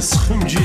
sxımcı